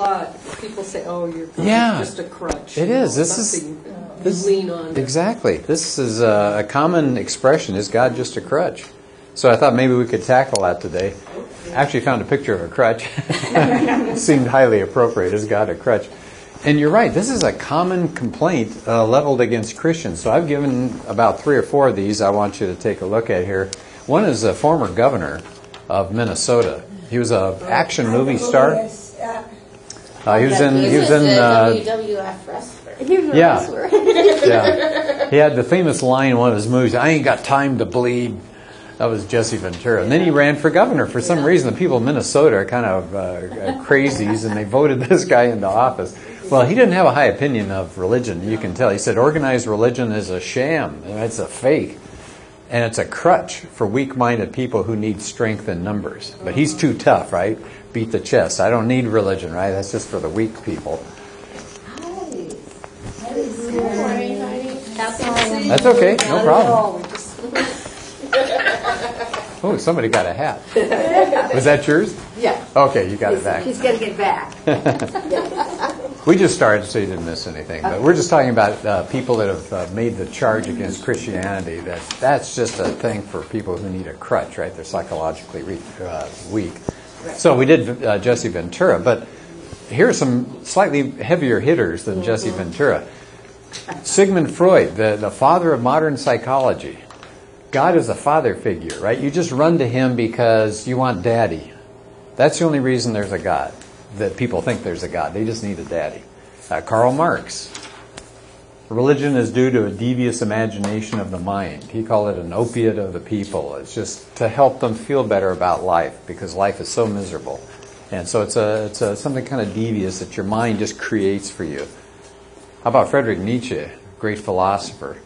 lot, people say, oh, you're Yeah. just a crutch. It you is. know, This is- you this- lean on. Exactly. This is a, a common expression. Is God just a crutch? So I thought maybe we could tackle that today. Actually, found a picture of a crutch. Seemed highly appropriate. Is God a crutch? And you're right. This is a common complaint uh, leveled against Christians. So I've given about three or four of these. I want you to take a look at here. One is a former governor of Minnesota. He was a action movie star. Yes, uh, he was in. He He was was in. a Uh, WWF wrestler. He was a Yeah. wrestler. yeah. He had the famous line in one of his movies, I ain't got time to bleed. That was Jesse Ventura. And then he ran for governor. For some reason, the people of Minnesota are kind of uh, uh, crazies, and they voted this guy into office. Well, he didn't have a high opinion of religion. You can tell. He said organized religion is a sham. It's a fake. And it's a crutch for weak minded people who need strength in numbers. But he's too tough, right? Beat the chest. I don't need religion, right? That's just for the weak people. That's okay, no problem. Oh, somebody got a hat. Was that yours? Yeah. Okay, you got it back. He's got to get back. We just started, so you didn't miss anything. But we're just talking about uh, people that have uh, made the charge against Christianity. That that's just a thing for people who need a crutch, right? They're psychologically re- uh, weak. So we did uh, Jesse Ventura, but here are some slightly heavier hitters than Jesse Ventura. Sigmund Freud, the, the father of modern psychology. God is a father figure, right? You just run to him because you want daddy. That's the only reason there's a God, that people think there's a God. They just need a daddy. Uh, Karl Marx. Religion is due to a devious imagination of the mind. He called it an opiate of the people. It's just to help them feel better about life because life is so miserable. And so it's, a, it's a, something kind of devious that your mind just creates for you. How about Friedrich Nietzsche, great philosopher?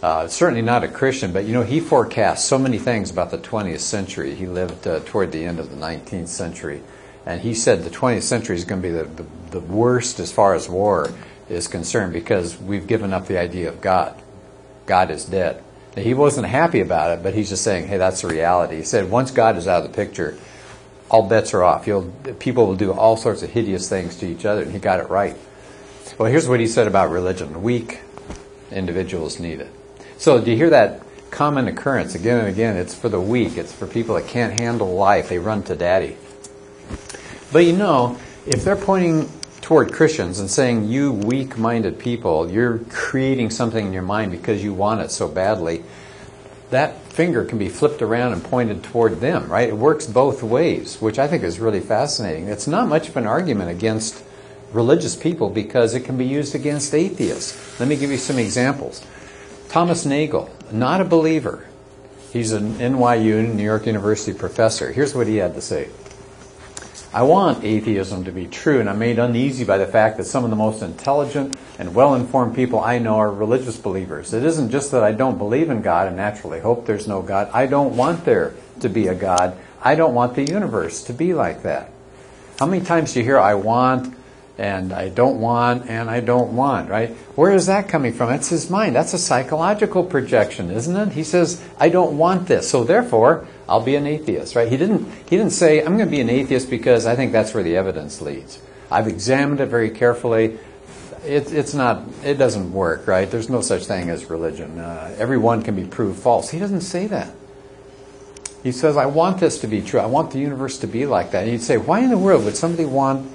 Uh, certainly not a Christian, but you know, he forecast so many things about the 20th century. He lived uh, toward the end of the 19th century. And he said the 20th century is going to be the, the, the worst as far as war is concerned because we've given up the idea of God. God is dead. Now, he wasn't happy about it, but he's just saying, hey, that's the reality. He said once God is out of the picture, all bets are off. You'll, people will do all sorts of hideous things to each other, and he got it right. Well, here's what he said about religion weak individuals need it. So, do you hear that common occurrence again and again? It's for the weak, it's for people that can't handle life. They run to daddy. But you know, if they're pointing toward Christians and saying, you weak minded people, you're creating something in your mind because you want it so badly, that finger can be flipped around and pointed toward them, right? It works both ways, which I think is really fascinating. It's not much of an argument against religious people because it can be used against atheists. Let me give you some examples. Thomas Nagel, not a believer. He's an NYU, New York University professor. Here's what he had to say. I want atheism to be true, and I'm made uneasy by the fact that some of the most intelligent and well informed people I know are religious believers. It isn't just that I don't believe in God and naturally hope there's no God. I don't want there to be a God. I don't want the universe to be like that. How many times do you hear I want and I don't want and I don't want, right? Where is that coming from? That's his mind. That's a psychological projection, isn't it? He says, I don't want this, so therefore I'll be an atheist, right? He didn't he didn't say I'm going to be an atheist because I think that's where the evidence leads. I've examined it very carefully. It, it's not. It doesn't work, right? There's no such thing as religion. Uh, everyone can be proved false. He doesn't say that. He says, "I want this to be true. I want the universe to be like that." And you'd say, "Why in the world would somebody want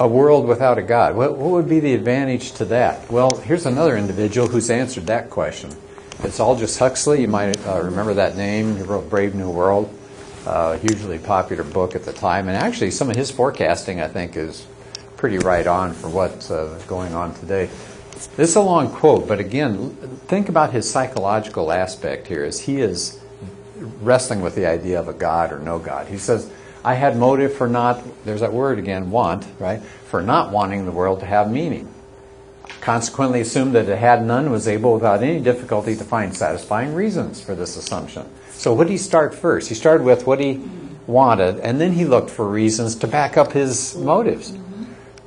a world without a God? What, what would be the advantage to that?" Well, here's another individual who's answered that question. It's Aldous Huxley. You might uh, remember that name. He wrote Brave New World, uh, hugely popular book at the time, and actually some of his forecasting, I think, is pretty right on for what's uh, going on today. This is a long quote, but again, think about his psychological aspect here as he is wrestling with the idea of a God or no God. He says, I had motive for not, there's that word again, want, right? For not wanting the world to have meaning. Consequently, assumed that it had none, was able without any difficulty to find satisfying reasons for this assumption. So, what did he start first? He started with what he wanted, and then he looked for reasons to back up his motives.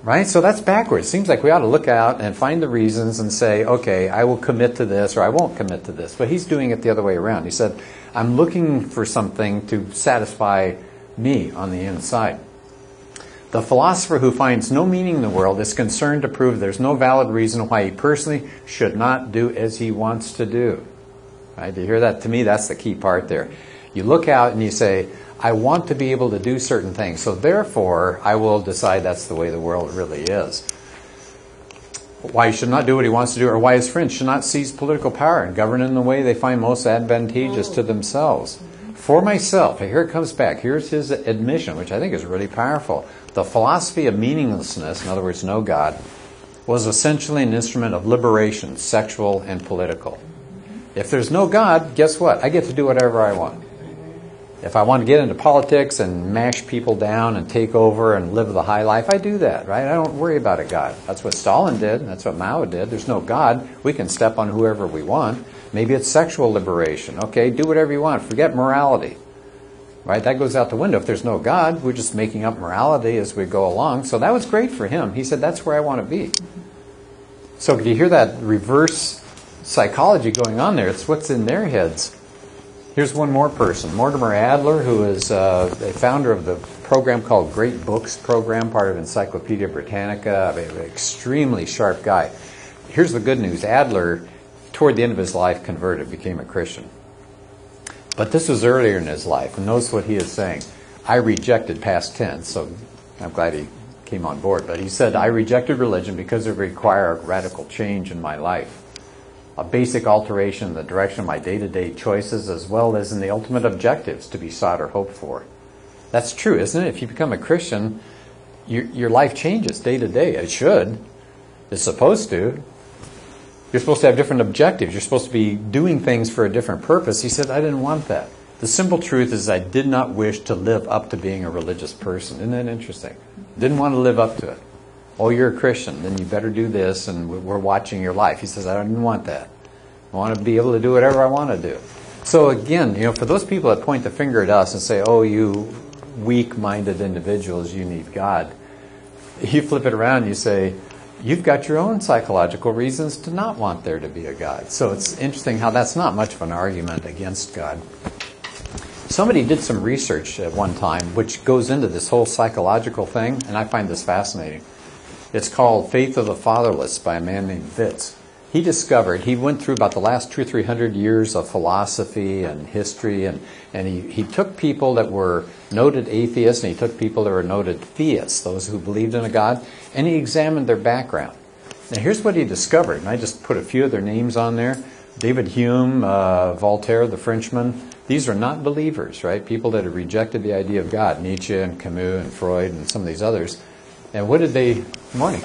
Right? So that's backwards. Seems like we ought to look out and find the reasons and say, okay, I will commit to this or I won't commit to this. But he's doing it the other way around. He said, I'm looking for something to satisfy me on the inside. The philosopher who finds no meaning in the world is concerned to prove there's no valid reason why he personally should not do as he wants to do. Right? Do you hear that? To me, that's the key part there. You look out and you say, I want to be able to do certain things, so therefore I will decide that's the way the world really is. Why he should not do what he wants to do, or why his friends should not seize political power and govern in the way they find most advantageous to themselves. For myself, here it comes back. Here's his admission, which I think is really powerful. The philosophy of meaninglessness, in other words, no God, was essentially an instrument of liberation, sexual and political. If there's no God, guess what? I get to do whatever I want. If I want to get into politics and mash people down and take over and live the high life, I do that, right? I don't worry about a God. That's what Stalin did. That's what Mao did. There's no God. We can step on whoever we want. Maybe it's sexual liberation. Okay, do whatever you want. Forget morality. Right? That goes out the window. If there's no God, we're just making up morality as we go along. So that was great for him. He said, that's where I want to be. So do you hear that reverse psychology going on there? It's what's in their heads. Here's one more person, Mortimer Adler, who is uh, a founder of the program called Great Books Program, part of Encyclopedia Britannica, an extremely sharp guy. Here's the good news Adler, toward the end of his life, converted, became a Christian. But this was earlier in his life, and notice what he is saying. I rejected past tense, so I'm glad he came on board. But he said, I rejected religion because it required radical change in my life a basic alteration in the direction of my day to day choices as well as in the ultimate objectives to be sought or hoped for. That's true, isn't it? If you become a Christian, your, your life changes day to day. It should. It's supposed to. You're supposed to have different objectives. You're supposed to be doing things for a different purpose. He said, I didn't want that. The simple truth is, I did not wish to live up to being a religious person. Isn't that interesting? Didn't want to live up to it oh, you're a Christian, then you better do this, and we're watching your life. He says, I didn't want that. I want to be able to do whatever I want to do. So again, you know, for those people that point the finger at us and say, oh, you weak-minded individuals, you need God, you flip it around you say, you've got your own psychological reasons to not want there to be a God. So it's interesting how that's not much of an argument against God. Somebody did some research at one time which goes into this whole psychological thing, and I find this fascinating. It's called Faith of the Fatherless by a man named Vitz. He discovered, he went through about the last two or three hundred years of philosophy and history, and, and he, he took people that were noted atheists and he took people that were noted theists, those who believed in a God, and he examined their background. Now, here's what he discovered, and I just put a few of their names on there David Hume, uh, Voltaire, the Frenchman. These are not believers, right? People that had rejected the idea of God, Nietzsche and Camus and Freud and some of these others. And what did they? Morning.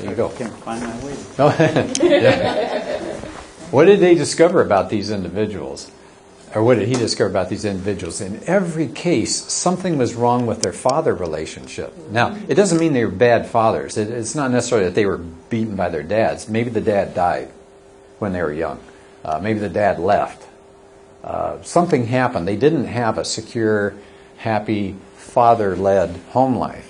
There you go. Can't find my way. yeah. What did they discover about these individuals? Or what did he discover about these individuals? In every case, something was wrong with their father relationship. Now, it doesn't mean they were bad fathers. It, it's not necessarily that they were beaten by their dads. Maybe the dad died when they were young. Uh, maybe the dad left. Uh, something happened. They didn't have a secure happy, father led home life.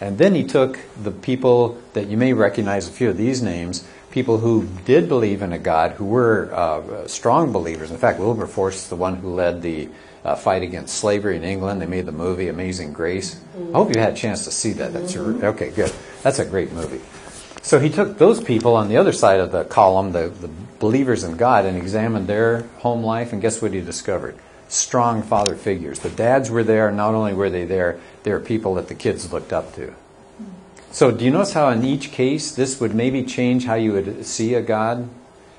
And then he took the people that you may recognize a few of these names, people who did believe in a God, who were uh, strong believers. In fact, Wilberforce is the one who led the uh, fight against slavery in England. They made the movie Amazing Grace. I hope you had a chance to see that. That's a, okay, good. That's a great movie. So he took those people on the other side of the column, the, the believers in God, and examined their home life, and guess what he discovered? Strong father figures. The dads were there, not only were they there, they were people that the kids looked up to. So, do you notice how in each case this would maybe change how you would see a God?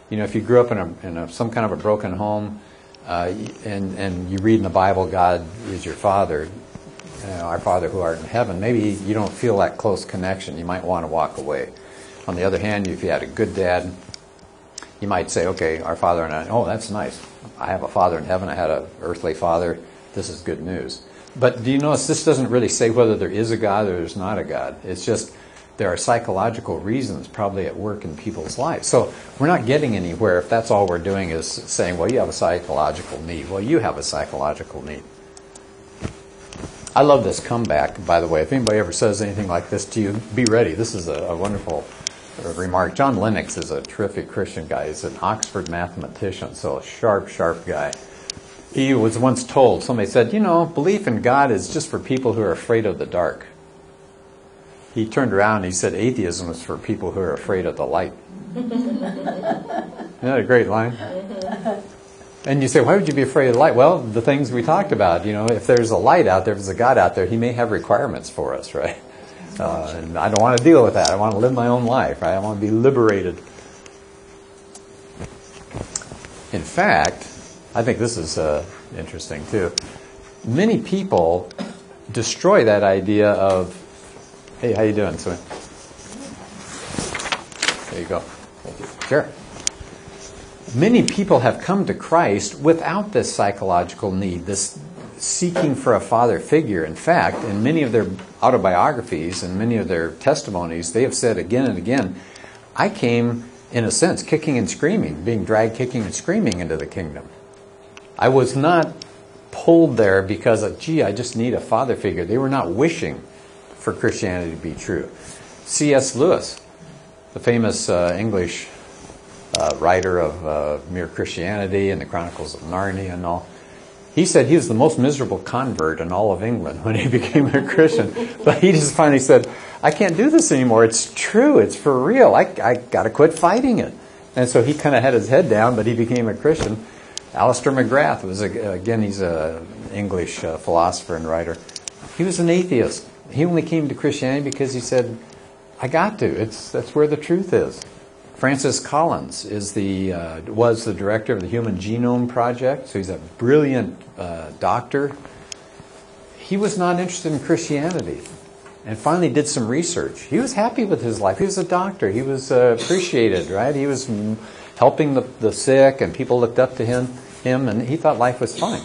You know, if you grew up in, a, in a, some kind of a broken home uh, and, and you read in the Bible, God is your father, you know, our Father who art in heaven, maybe you don't feel that close connection. You might want to walk away. On the other hand, if you had a good dad, you might say, okay, our Father and I, oh, that's nice. I have a father in heaven. I had an earthly father. This is good news. But do you notice this doesn't really say whether there is a God or there's not a God? It's just there are psychological reasons probably at work in people's lives. So we're not getting anywhere if that's all we're doing is saying, well, you have a psychological need. Well, you have a psychological need. I love this comeback, by the way. If anybody ever says anything like this to you, be ready. This is a, a wonderful remark. John Lennox is a terrific Christian guy. He's an Oxford mathematician, so a sharp, sharp guy. He was once told, somebody said, you know, belief in God is just for people who are afraid of the dark. He turned around and he said, atheism is for people who are afraid of the light. Isn't that a great line? And you say, why would you be afraid of the light? Well, the things we talked about. You know, if there's a light out there, if there's a God out there, He may have requirements for us, right? Uh, and I don't want to deal with that. I want to live my own life. Right? I want to be liberated. In fact, I think this is uh, interesting too. Many people destroy that idea of, hey, how you doing, So, There you go. Thank you. Sure. Many people have come to Christ without this psychological need, this seeking for a father figure. In fact, in many of their autobiographies and many of their testimonies, they have said again and again, I came, in a sense, kicking and screaming, being dragged kicking and screaming into the kingdom. I was not pulled there because of, gee, I just need a father figure. They were not wishing for Christianity to be true. C.S. Lewis, the famous uh, English uh, writer of uh, Mere Christianity and the Chronicles of Narnia and all, he said he was the most miserable convert in all of England when he became a Christian. but he just finally said, I can't do this anymore. It's true. It's for real. I, I got to quit fighting it. And so he kind of had his head down, but he became a Christian. Alister McGrath was, a, again, he's an English uh, philosopher and writer. He was an atheist. He only came to Christianity because he said, I got to. It's, that's where the truth is. Francis Collins is the, uh, was the director of the Human Genome Project, so he's a brilliant uh, doctor. He was not interested in Christianity and finally did some research. He was happy with his life. He was a doctor. He was uh, appreciated, right? He was helping the, the sick, and people looked up to him him, and he thought life was fine.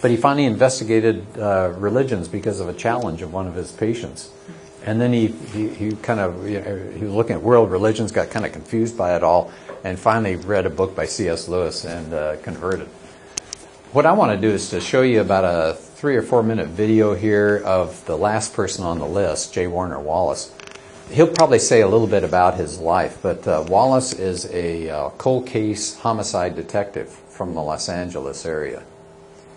But he finally investigated uh, religions because of a challenge of one of his patients. And then he, he, he kind of, you know, he was looking at world religions, got kind of confused by it all, and finally read a book by C.S. Lewis and uh, converted. What I want to do is to show you about a three or four minute video here of the last person on the list, J. Warner Wallace. He'll probably say a little bit about his life, but uh, Wallace is a uh, cold case homicide detective from the Los Angeles area.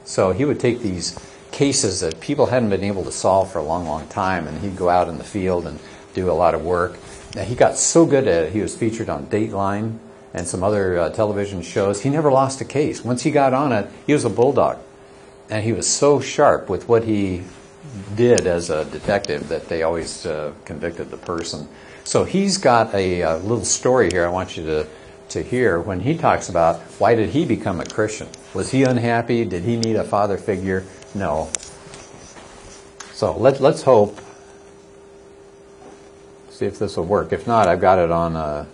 So he would take these cases that people hadn't been able to solve for a long, long time, and he'd go out in the field and do a lot of work. Now, he got so good at it, he was featured on Dateline and some other uh, television shows. He never lost a case. Once he got on it, he was a bulldog. And he was so sharp with what he did as a detective that they always uh, convicted the person. So he's got a, a little story here I want you to to hear when he talks about why did he become a Christian? Was he unhappy? Did he need a father figure? No. So let, let's hope. See if this will work. If not, I've got it on. Uh...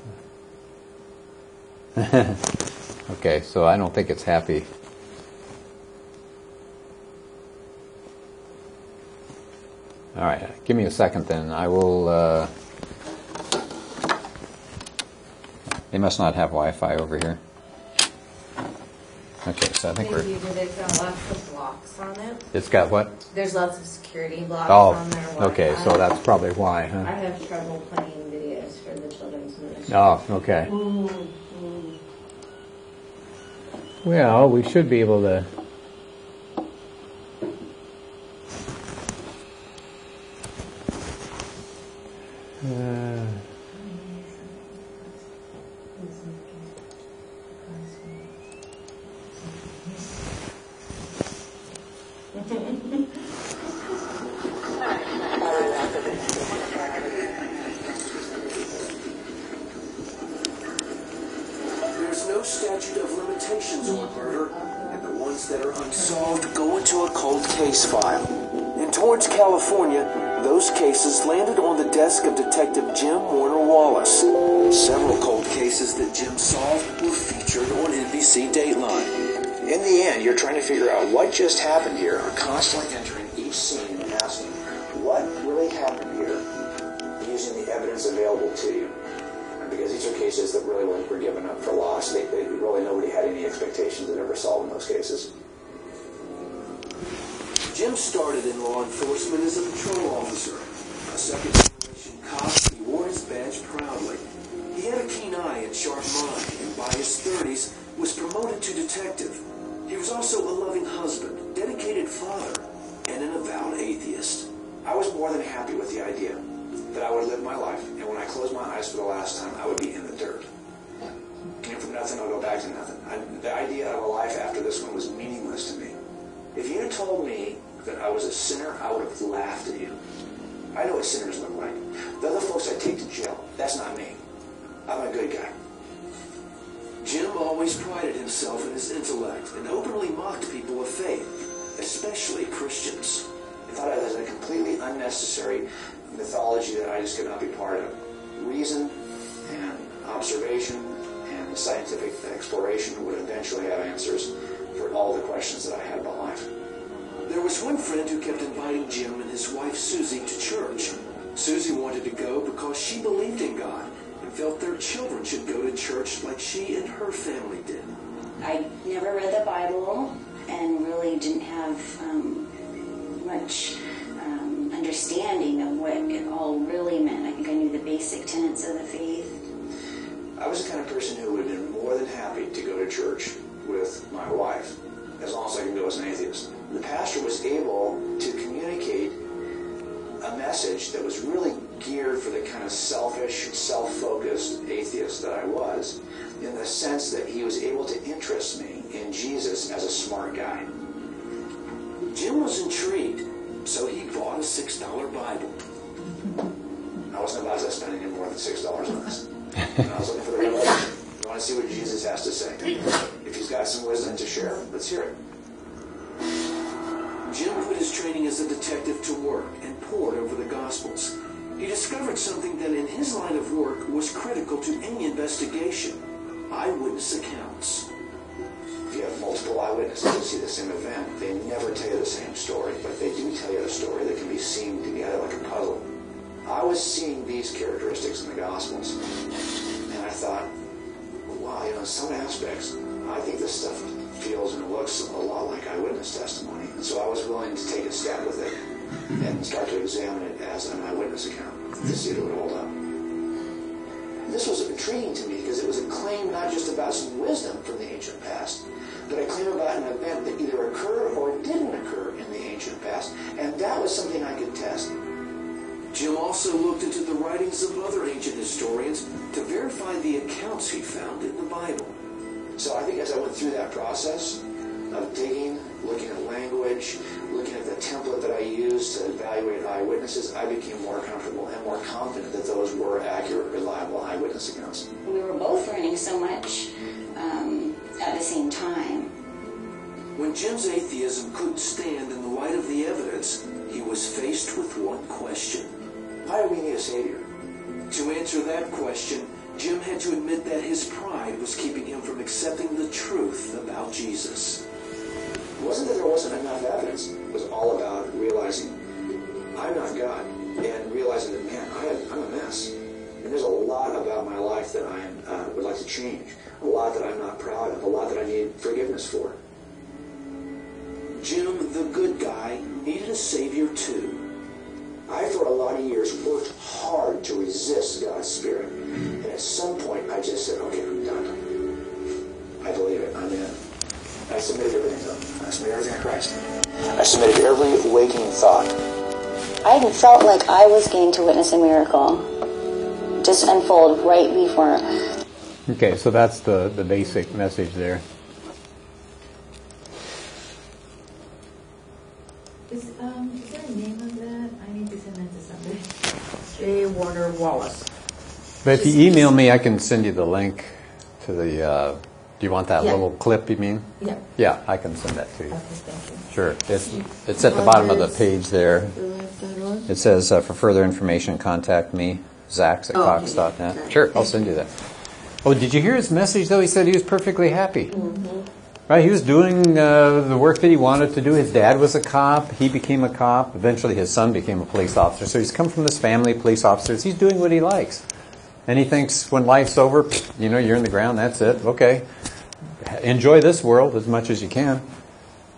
okay, so I don't think it's happy. All right, give me a second then. I will. Uh... They must not have Wi-Fi over here. Okay, so I think we're. Maybe it's got lots of blocks on it. It's got what? There's lots of security blocks Oh, on there. okay, so that's probably why, I huh? have trouble playing videos for the children's ministry. Oh, okay. Well, we should be able to. Uh, There's no statute of limitations on murder, and the ones that are unsolved go into a cold case file. In Torrance, California, those cases landed on the desk of Detective Jim Warner Wallace. Several cold cases that Jim solved were featured on NBC Dateline. In the end, you're trying to figure out what just happened here, constantly entering each scene and asking, what really happened here, using the evidence available to you. Because these are cases that really were given up for lost. They, they, really nobody had any expectations of ever solving those cases. Jim started in law enforcement as a patrol officer. A second generation cop, he wore his badge proudly. He had a keen eye and sharp mind, and by his 30s was promoted to detective. He was also a loving husband, dedicated father, and an avowed atheist. I was more than happy with the idea that I would live my life, and when I closed my eyes for the last time, I would be in the dirt. Came from nothing, I'll go back to nothing. I, the idea of a life after this one was meaningless to me. If you had told me that I was a sinner, I would have laughed at you. I know what sinners look like. The other folks I take to jail, that's not me. I'm a good guy. Jim always prided himself in his intellect and openly mocked people of faith, especially Christians. I thought it was a completely unnecessary mythology that I just could not be part of. Reason and observation and scientific exploration would eventually have answers for all the questions that I had about life. There was one friend who kept inviting Jim and his wife Susie to church. Susie wanted to go because she believed in God felt their children should go to church like she and her family did. I never read the Bible and really didn't have um, much um, understanding of what it all really meant. I think I knew the basic tenets of the faith. I was the kind of person who would have been more than happy to go to church with my wife, as long as I could go as an atheist. The pastor was able to communicate a message that was really geared for the kind of selfish, self-focused atheist that I was, in the sense that he was able to interest me in Jesus as a smart guy. Jim was intrigued, so he bought a $6 Bible. I wasn't about to spend any more than six dollars on this. And I was looking for the revelation. I want to see what Jesus has to say. If he's got some wisdom to share, let's hear it. Jim training as a detective to work and pored over the Gospels. He discovered something that in his line of work was critical to any investigation eyewitness accounts. If you have multiple eyewitnesses who see the same event, they never tell you the same story, but they do tell you a story that can be seen together like a puzzle. I was seeing these characteristics in the Gospels, and I thought, wow, you know, in some aspects, I think this stuff feels and looks a lot like eyewitness testimony. And so I was willing to take a step with it and start to examine it as an eyewitness account to see if it would hold up. This was intriguing to me because it was a claim not just about some wisdom from the ancient past, but a claim about an event that either occurred or didn't occur in the ancient past, and that was something I could test. Jim also looked into the writings of other ancient historians to verify the accounts he found in the Bible. So I think as I went through that process of digging, looking at language, looking at the template that I used to evaluate eyewitnesses, I became more comfortable and more confident that those were accurate, reliable eyewitness accounts. We were both learning so much um, at the same time. When Jim's atheism couldn't stand in the light of the evidence, he was faced with one question. Why do we need a savior? To answer that question, Jim had to admit that his pride was keeping him from accepting the truth about Jesus. It wasn't that there wasn't enough evidence. It was all about realizing I'm not God and realizing that, man, I have, I'm a mess. And there's a lot about my life that I uh, would like to change, a lot that I'm not proud of, a lot that I need forgiveness for. Jim, the good guy, needed a savior too. I, for a lot of years, worked hard to resist God's Spirit. And at some point, I just said, okay, I'm done. I submitted everything to Him. I submitted everything to Christ. I submitted every waking thought. I felt like I was getting to witness a miracle just unfold right before. Okay, so that's the, the basic message there. Is, um, is there a name of that? I need to send that to somebody. J. Warner Wallace. But if you email me, I can send you the link to the. Uh, do you want that Yeah. little clip? You mean? Yeah. Yeah, I can send that to you. Okay, thank you. Sure. It's it's at the bottom of the page there. It says uh, for further information, contact me, Zax at Oh, Cox.net. okay. Sure, I'll send you that. Oh, did you hear his message though? He said he was perfectly happy. Right, he was doing uh, the work that he wanted to do. His dad was a cop. He became a cop. Eventually, his son became a police officer. So he's come from this family of police officers. He's doing what he likes, and he thinks when life's over, you know, you're in the ground. That's it. Okay, enjoy this world as much as you can.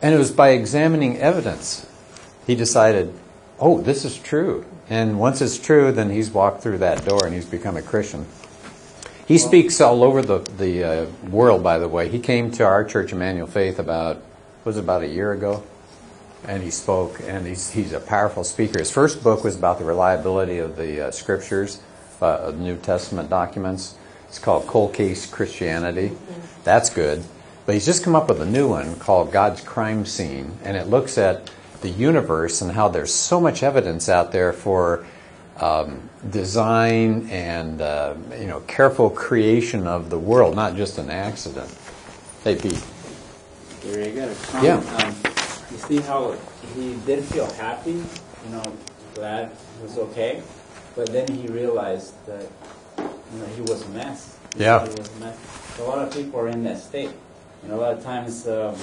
And it was by examining evidence he decided, oh, this is true. And once it's true, then he's walked through that door and he's become a Christian. He speaks all over the, the uh, world, by the way. He came to our church, Emmanuel Faith, about, was it about a year ago? And he spoke, and he's, he's a powerful speaker. His first book was about the reliability of the uh, scriptures, uh, New Testament documents. It's called Cold Case Christianity. That's good. But he's just come up with a new one called God's Crime Scene, and it looks at the universe and how there's so much evidence out there for um, design and uh, you know careful creation of the world, not just an accident. Hey, Pete. Here you got a comment. Yeah. Um, you see how he did feel happy, you know, glad it was okay, but then he realized that you know he was a mess. He Yeah. He was a mess. A lot of people are in that state. You know, a lot of times um,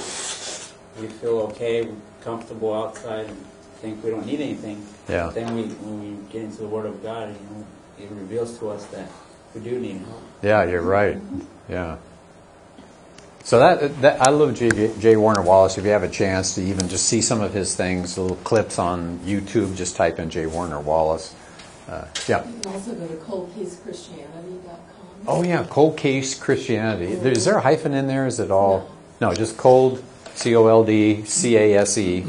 we feel okay, comfortable outside, and think we don't need anything. Yeah. But then we, when we get into the Word of God, you know, it reveals to us that we do need help. Yeah, you're right. Yeah. So that, that I love J. J. Warner Wallace. If you have a chance to even just see some of his things, little clips on YouTube, just type in J. Warner Wallace. Uh, yeah. You can also go to coldcasechristianity.com. Oh yeah, Cold Case Christianity. There- Is there a hyphen in there? Is it all? No, just cold, C O L D C A S E,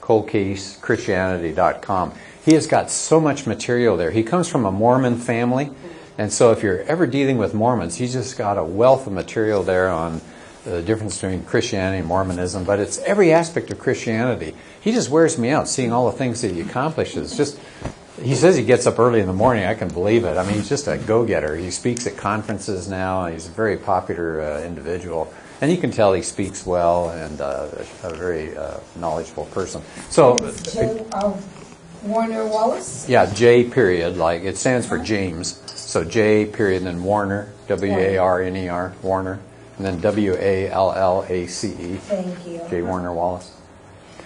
coldcasechristianity.com. He has got so much material there. He comes from a Mormon family, and so if you're ever dealing with Mormons, he's just got a wealth of material there on the difference between Christianity and Mormonism, but it's every aspect of Christianity. He just wears me out seeing all the things that he accomplishes. Just he says he gets up early in the morning. I can believe it. I mean, he's just a go-getter. He speaks at conferences now. He's a very popular uh, individual, and you can tell he speaks well and uh, a very uh, knowledgeable person. So, Joe uh, Warner Wallace? yeah, J period, like it stands for James. So J period, and then Warner, W A R N E R, Warner, and then W A L L A C E. Thank you. J. Warner Wallace.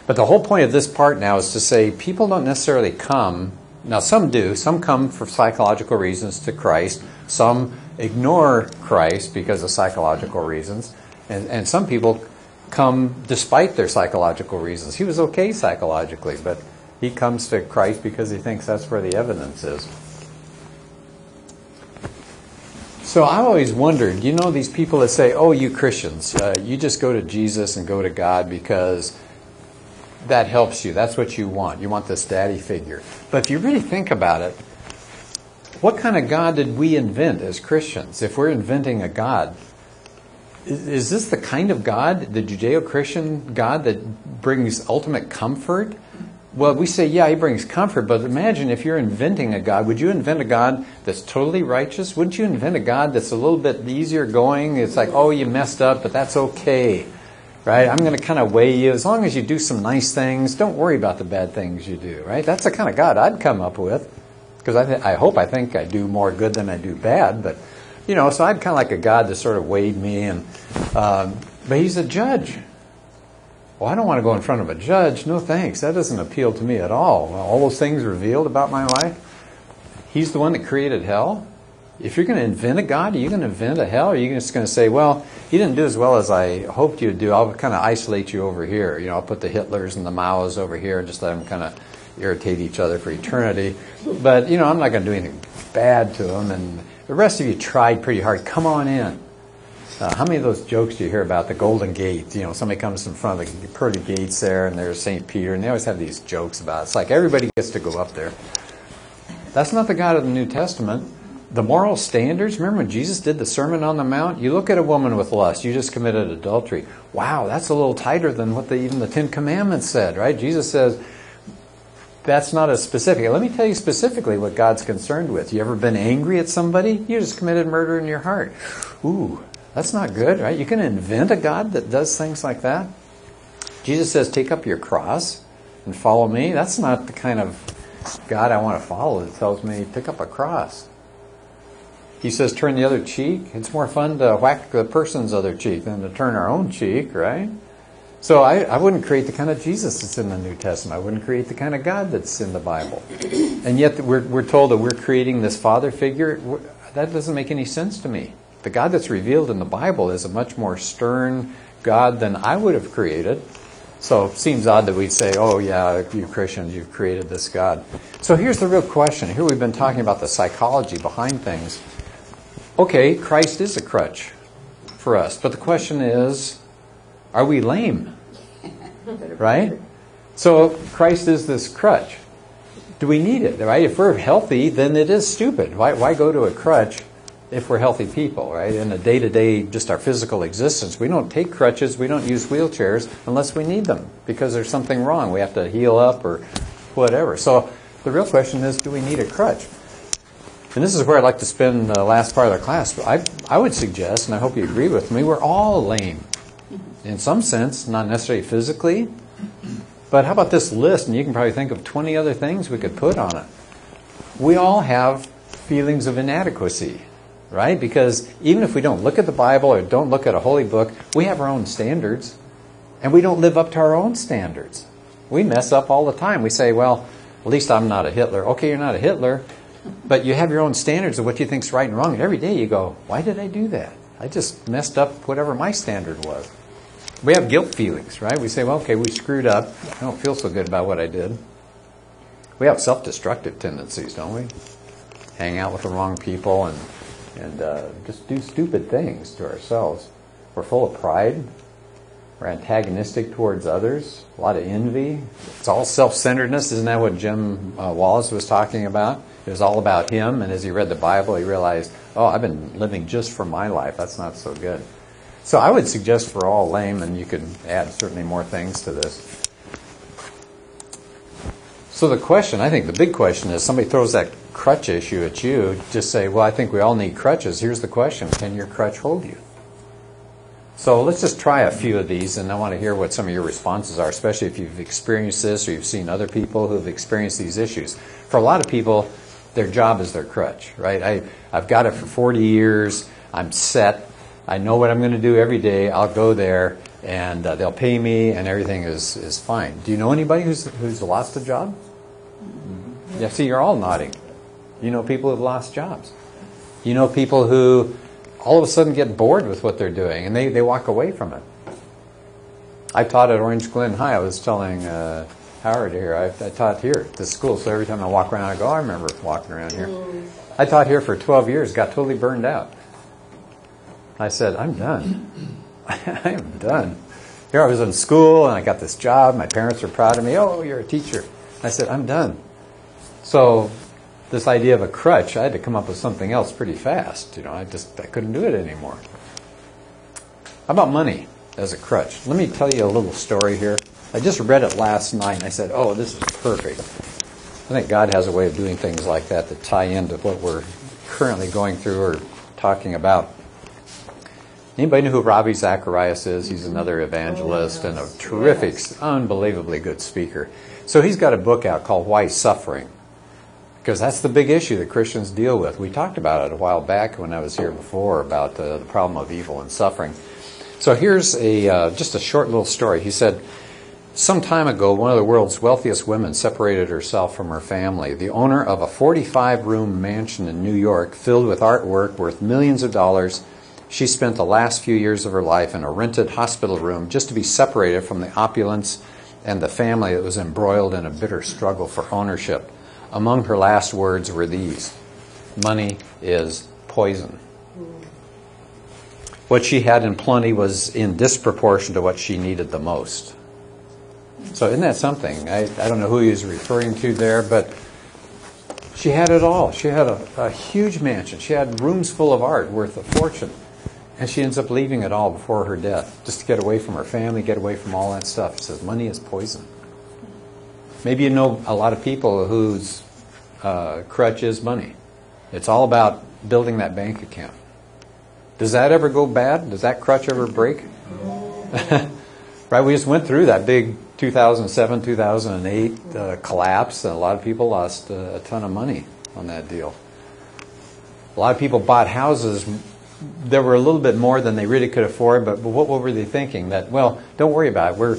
But the whole point of this part now is to say people don't necessarily come. Now, some do. Some come for psychological reasons to Christ. Some ignore Christ because of psychological reasons. And, and some people come despite their psychological reasons. He was okay psychologically, but he comes to Christ because he thinks that's where the evidence is. So I've always wondered, you know, these people that say, "Oh, you Christians, uh, you just go to Jesus and go to God because that helps you. That's what you want. You want this daddy figure." But if you really think about it, what kind of God did we invent as Christians? If we're inventing a God, is, is this the kind of God, the Judeo-Christian God that brings ultimate comfort? Well, we say, yeah, he brings comfort, but imagine if you're inventing a God, would you invent a God that's totally righteous? Wouldn't you invent a God that's a little bit easier going? It's like, oh, you messed up, but that's okay, right? I'm going to kind of weigh you. As long as you do some nice things, don't worry about the bad things you do, right? That's the kind of God I'd come up with. Because I, th- I hope I think I do more good than I do bad, but, you know, so I'd kind of like a God that sort of weighed me, and, um, but he's a judge. Well, I don't want to go in front of a judge. No thanks. That doesn't appeal to me at all. All those things revealed about my life. He's the one that created hell. If you're going to invent a God, are you going to invent a hell? Or are you just going to say, well, he didn't do as well as I hoped you'd do. I'll kind of isolate you over here. You know, I'll put the Hitlers and the Maos over here and just let them kind of irritate each other for eternity. But, you know, I'm not going to do anything bad to them. And the rest of you tried pretty hard. Come on in. Uh, how many of those jokes do you hear about the Golden Gate? You know, somebody comes in front of the pearly gates there, and there's St. Peter, and they always have these jokes about it. It's like everybody gets to go up there. That's not the God of the New Testament. The moral standards, remember when Jesus did the Sermon on the Mount? You look at a woman with lust, you just committed adultery. Wow, that's a little tighter than what the, even the Ten Commandments said, right? Jesus says, that's not as specific. Let me tell you specifically what God's concerned with. You ever been angry at somebody? You just committed murder in your heart. Ooh, that's not good, right? You can invent a God that does things like that. Jesus says, take up your cross and follow me. That's not the kind of God I want to follow that tells me, pick up a cross. He says, turn the other cheek. It's more fun to whack the person's other cheek than to turn our own cheek, right? So I, I wouldn't create the kind of Jesus that's in the New Testament. I wouldn't create the kind of God that's in the Bible. And yet we're, we're told that we're creating this father figure. That doesn't make any sense to me. The God that's revealed in the Bible is a much more stern God than I would have created. So it seems odd that we'd say, oh, yeah, you Christians, you've created this God. So here's the real question. Here we've been talking about the psychology behind things. Okay, Christ is a crutch for us. But the question is, are we lame? Right? So Christ is this crutch. Do we need it? Right? If we're healthy, then it is stupid. Why, why go to a crutch if we're healthy people, right? In a day to day, just our physical existence, we don't take crutches, we don't use wheelchairs unless we need them because there's something wrong. We have to heal up or whatever. So the real question is do we need a crutch? And this is where I'd like to spend the last part of the class. I, I would suggest, and I hope you agree with me, we're all lame. In some sense, not necessarily physically. But how about this list? And you can probably think of 20 other things we could put on it. We all have feelings of inadequacy, right? Because even if we don't look at the Bible or don't look at a holy book, we have our own standards. And we don't live up to our own standards. We mess up all the time. We say, well, at least I'm not a Hitler. Okay, you're not a Hitler, but you have your own standards of what you think's right and wrong. And every day you go, why did I do that? I just messed up whatever my standard was. We have guilt feelings, right? We say, well, okay, we screwed up. I don't feel so good about what I did. We have self-destructive tendencies, don't we? Hang out with the wrong people and and uh, just do stupid things to ourselves. We're full of pride. We're antagonistic towards others. A lot of envy. It's all self-centeredness. Isn't that what Jim uh, Wallace was talking about? It was all about him. And as he read the Bible, he realized, oh, I've been living just for my life. That's not so good. So I would suggest for all lame, and you could add certainly more things to this. So the question, I think the big question is somebody throws that crutch issue at you, just say, well, I think we all need crutches. Here's the question Can your crutch hold you? So let's just try a few of these, and I want to hear what some of your responses are, especially if you've experienced this or you've seen other people who have experienced these issues. For a lot of people, their job is their crutch, right? I, I've got it for 40 years. I'm set. I know what I'm going to do every day. I'll go there, and uh, they'll pay me, and everything is, is fine. Do you know anybody who's, who's lost a job? Yeah, see, you're all nodding. You know people who've lost jobs. You know people who all of a sudden get bored with what they're doing and they, they walk away from it. I taught at Orange Glen High. I was telling uh, Howard here, I, I, taught here at this school, so every time I walk around, I go, oh, I remember walking around here. Mm. I taught here for 12 years, got totally burned out. I said, I'm done. I am done. Here I was in school and I got this job. My parents were proud of me. Oh, you're a teacher. I said, I'm done. So this idea of a crutch, I had to come up with something else pretty fast. You know, I just I couldn't do it anymore. How about money as a crutch? Let me tell you a little story here. I just read it last night and I said, "Oh, this is perfect." I think God has a way of doing things like that that tie into what we're currently going through or talking about. Anybody know who Ravi Zacharias is? He's another evangelist and a terrific, unbelievably good speaker. So he's got a book out called Why Suffering because that's the big issue that Christians deal with. We talked about it a while back when I was here before about uh, the problem of evil and suffering. So here's a uh, just a short little story. He said, some time ago, one of the world's wealthiest women separated herself from her family. The owner of a 45 room mansion in New York filled with artwork worth millions of dollars. She spent the last few years of her life in a rented hospital room just to be separated from the opulence and the family that was embroiled in a bitter struggle for ownership. Among her last words were these Money is poison. What she had in plenty was in disproportion to what she needed the most. So, isn't that something? I, I don't know who he referring to there, but she had it all. She had a, a huge mansion, she had rooms full of art worth a fortune. And she ends up leaving it all before her death, just to get away from her family, get away from all that stuff. He says, Money is poison. Maybe you know a lot of people whose uh, crutch is money. It's all about building that bank account. Does that ever go bad? Does that crutch ever break? right, we just went through that big 2007 2008 uh, collapse, and a lot of people lost uh, a ton of money on that deal. A lot of people bought houses that were a little bit more than they really could afford, but, but what, what were they thinking? That, well, don't worry about it. We're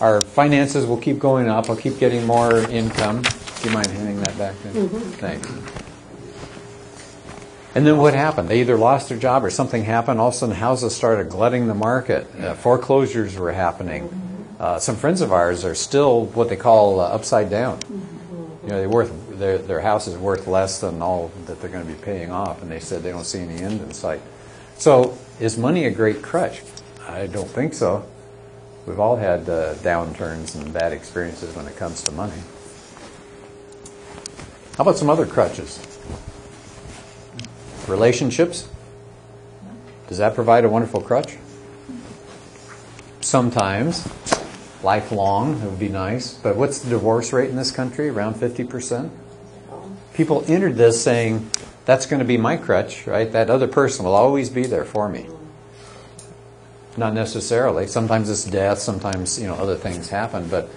our finances will keep going up. I'll keep getting more income. Do you mind handing that back to me? Mm-hmm. Thanks. And then what happened? They either lost their job or something happened. All of a sudden, houses started glutting the market. Uh, foreclosures were happening. Uh, some friends of ours are still what they call uh, upside down. You know, they worth their their house is worth less than all that they're going to be paying off, and they said they don't see any end in sight. So, is money a great crutch? I don't think so. We've all had uh, downturns and bad experiences when it comes to money. How about some other crutches? Relationships? Does that provide a wonderful crutch? Sometimes. Lifelong, it would be nice. But what's the divorce rate in this country? Around 50%? People entered this saying, that's going to be my crutch, right? That other person will always be there for me. Not necessarily. Sometimes it's death, sometimes, you know, other things happen, but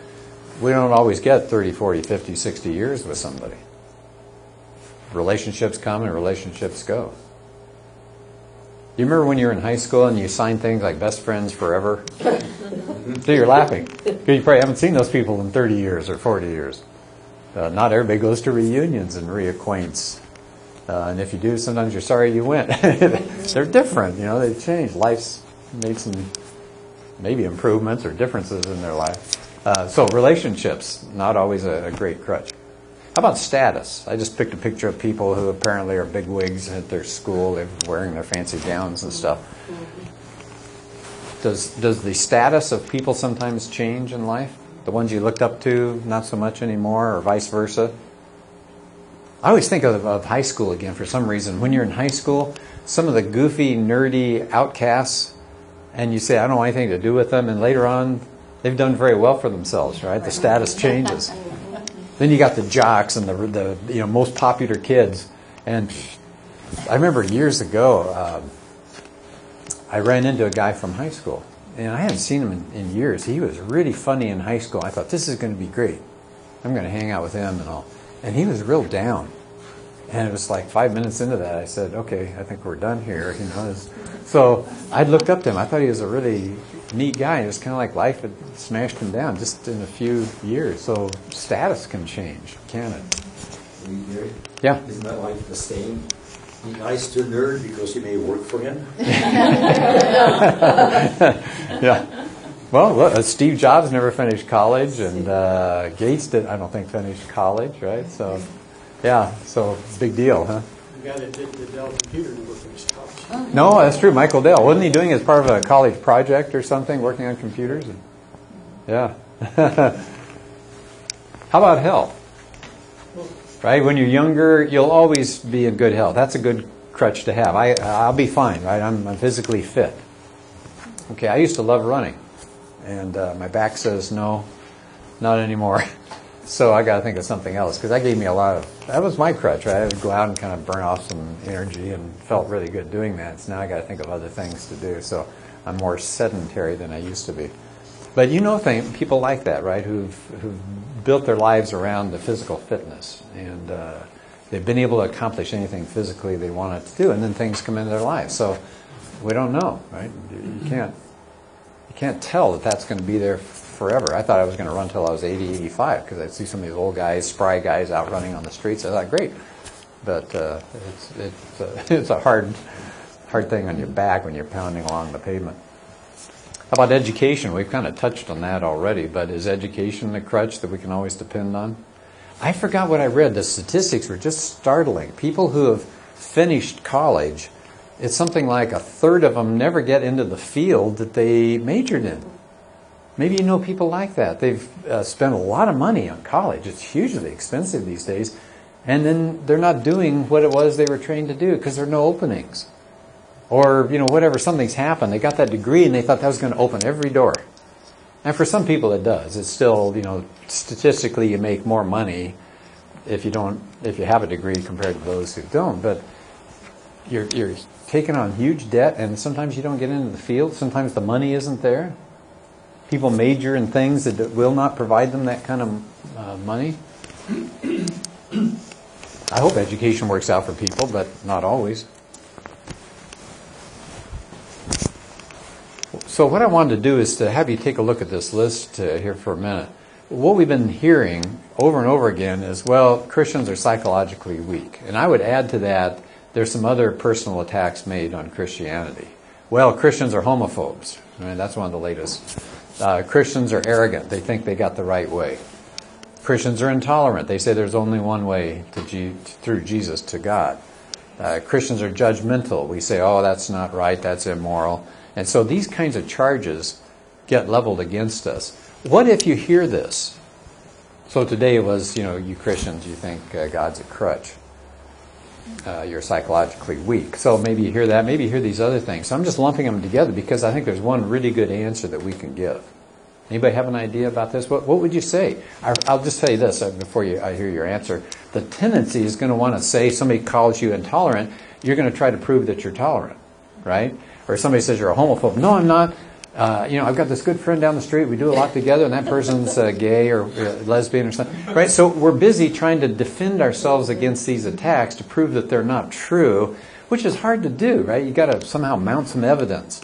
we don't always get 30, 40, 50, 60 years with somebody. Relationships come and relationships go. You remember when you were in high school and you signed things like best friends forever? so you're laughing. 'Cause You probably haven't seen those people in 30 years or 40 years. Uh, not everybody goes to reunions and reacquaints. Uh, and if you do, sometimes you're sorry you went. They're different, you know, they've changed. Life's made some maybe improvements or differences in their life. Uh, so relationships, not always a, a great crutch. How about status? I just picked a picture of people who apparently are big wigs at their school. They're wearing their fancy gowns and stuff. Does does the status of people sometimes change in life? The ones you looked up to, not so much anymore, or vice versa? I always think of, of high school again for some reason. When you're in high school, some of the goofy, nerdy outcasts, and you say, I don't want anything to do with them, and later on, they've done very well for themselves, right? The status changes. Then you got the jocks and the, the you know most popular kids, and I remember years ago, um, I ran into a guy from high school, and I hadn't seen him in, in years. He was really funny in high school. I thought this is going to be great. I'm going to hang out with him and all, and he was real down. And it was like five minutes into that, I said, "Okay, I think we're done here." You know, so I looked up to him. I thought he was a really neat guy. It was kind of like life had smashed him down just in a few years. So status can change, can it? Yeah. Isn't that like the same? be nice to a nerd because you may work for him? yeah. Well, look, uh, Steve Jobs never finished college, and uh, Gates did. I don't think finished college, right? So, yeah. So big deal, huh? The guy that did the Dell computer never finished college. No, that's true. Michael Dell wasn't he doing it as part of a college project or something, working on computers? Yeah. How about health? Right. When you're younger, you'll always be in good health. That's a good crutch to have. I I'll be fine. Right. I'm, I'm physically fit. Okay. I used to love running, and uh, my back says no, not anymore. So I got to think of something else because that gave me a lot of. That was my crutch, right? I would go out and kind of burn off some energy and felt really good doing that. So now I got to think of other things to do. So I'm more sedentary than I used to be. But you know, thing, people like that, right? Who've who've built their lives around the physical fitness and uh, they've been able to accomplish anything physically they wanted to do, and then things come into their lives. So we don't know, right? You can't you can't tell that that's going to be there forever. I thought I was going to run till I was 80, 85 because I'd see some of these old guys, spry guys out running on the streets. I thought, great, but uh, it's it's uh, it's a hard hard thing on your back when you're pounding along the pavement. How about education? We've kind of touched on that already, but is education a crutch that we can always depend on? I forgot what I read. The statistics were just startling. People who have finished college, it's something like a third of them never get into the field that they majored in. Maybe you know people like that. They've uh, spent a lot of money on college. It's hugely expensive these days. And then they're not doing what it was they were trained to do because there are no openings. Or, you know, whatever, something's happened. They got that degree and they thought that was going to open every door. And for some people it does. It's still, you know, statistically you make more money if you don't, if you have a degree compared to those who don't. But you're, you're taking on huge debt and sometimes you don't get into the field. Sometimes the money isn't there. People major in things that will not provide them that kind of uh, money. I hope education works out for people, but not always. So what I wanted to do is to have you take a look at this list uh, here for a minute. What we've been hearing over and over again is, well, Christians are psychologically weak. And I would add to that, there's some other personal attacks made on Christianity. Well, Christians are homophobes. I mean, that's one of the latest. Uh, Christians are arrogant. They think they got the right way. Christians are intolerant. They say there's only one way through Jesus to God. Uh, Christians are judgmental. We say, oh, that's not right, that's immoral. And so these kinds of charges get leveled against us. What if you hear this? So today it was, you know, you Christians, you think uh, God's a crutch. Uh, you're psychologically weak. So maybe you hear that. Maybe you hear these other things. So I'm just lumping them together because I think there's one really good answer that we can give. Anybody have an idea about this? What, what would you say? I, will just tell you this uh, before you, I hear your answer. The tendency is going to want to say somebody calls you intolerant, you're going to try to prove that you're tolerant, right? Or somebody says you're a homophobe. No, I'm not. Uh, you know, I've got this good friend down the street. We do a lot together, and that person's uh, gay or uh, lesbian or something, right? So we're busy trying to defend ourselves against these attacks to prove that they're not true, which is hard to do, right? You got to somehow mount some evidence.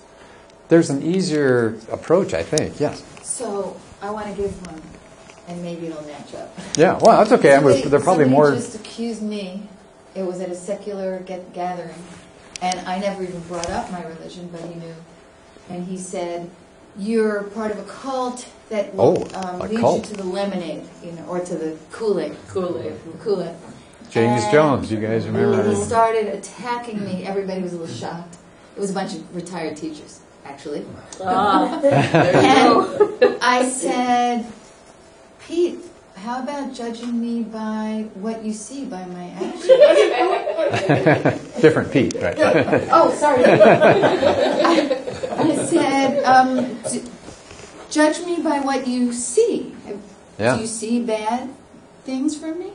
There's an easier approach, I think. Yes. So I want to give one, and maybe it'll match up. Yeah, well, that's okay. Somebody- they're probably more. just accused me. It was at a secular get gathering, and I never even brought up my religion, but he knew. And he said, "You're part of a cult that will Oh, um, a lead cult. you to the lemonade, you know, or to the Kool-Aid, Kool-Aid, Kool-Aid." James And Jones, you guys remember He that? started attacking me. Everybody was a little shocked. It was a bunch of retired teachers, actually. Ah, there you go. And I said, Pete, how about judging me by what you see by my actions? Different Pete, right? oh, sorry. I, I said, um, d- judge me by what you see. Yeah. Do you see bad things from me?